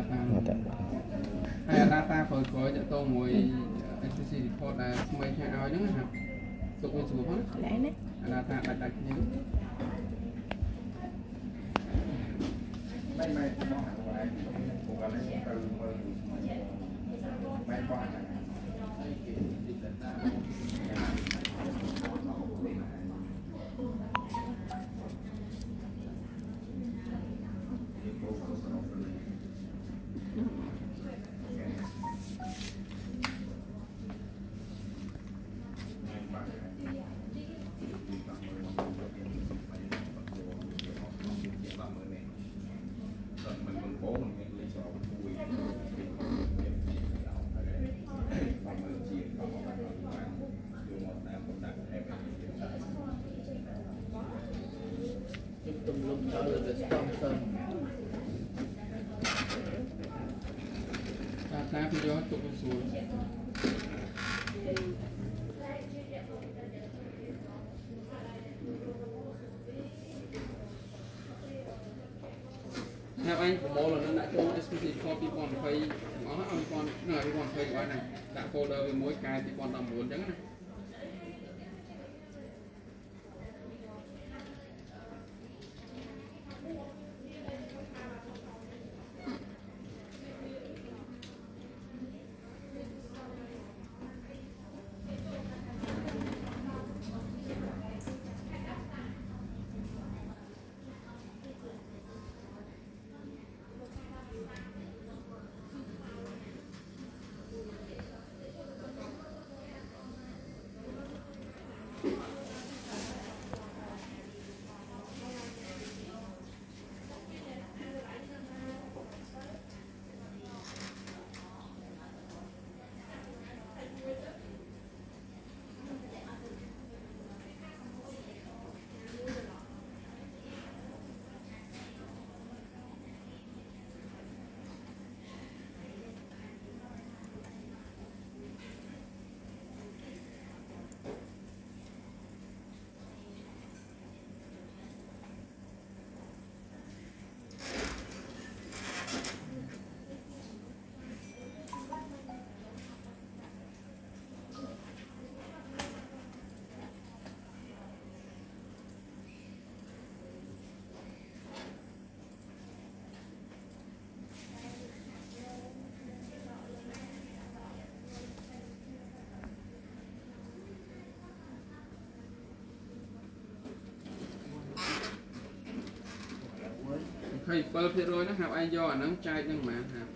អត់ហើយអាឡាតាព្រោះព្រោះតទៅមួយ SC report ដែលថ្មីឆ្ងាយឲ្យហ្នឹងណាទុកវាស្រួលផងណាណាអាឡាតាដាច់ដាច់គ្នាមិនមិនមកអាឡៃពួកគាត់ទៅមើលមិនបោះ លុបចោលទៅស្ទំសិនតាតាពីយកទុកស្រួលណាប់អញប្រមូលនៅដាក់ចូល SPC 2020ទាំងអស់2020នឹង2020បានដាក់ folder វាមួយកែ2019អញ្ចឹងណា 27%ហ្នឹងហាប់ឯងយកអាហ្នឹងចែកនឹងប៉ុន្មានហាប់